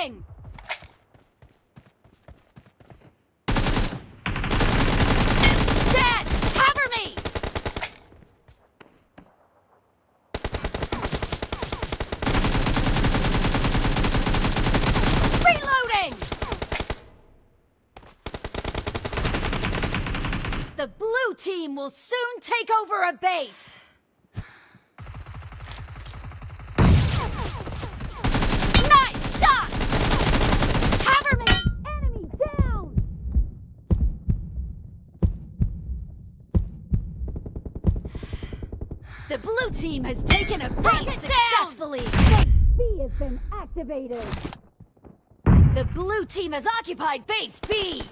Moving! Dad, cover me! Reloading! The blue team will soon take over a base! The blue team has taken a base successfully! Base B has been activated! The blue team has occupied base B!